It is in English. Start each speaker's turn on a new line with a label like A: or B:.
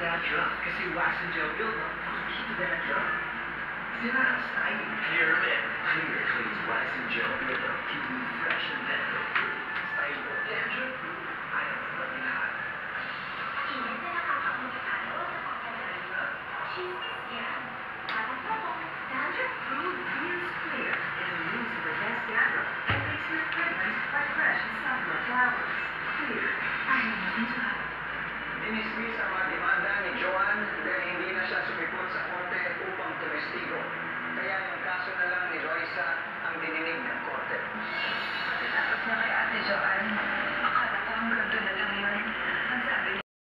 A: dandruff kasi wax and gel buildup will dandruff. Sira ang styling. Clear fresh and free. Style mo free. Ayaw mo lahat?
B: Na nakakaumikalo at nakakadandruff. Chismis yan.
C: Na lang